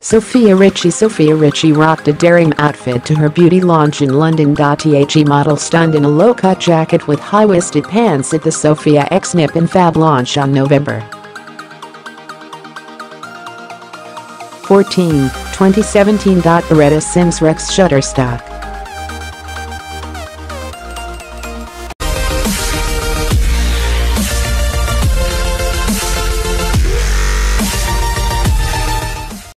Sofia Richie Sofia Richie rocked a daring outfit to her beauty launch in London. The model stunned in a low-cut jacket with high-waisted pants at the Sofia X Nip and Fab launch on November 14, 2017. Beretta Sims Rex Shutterstock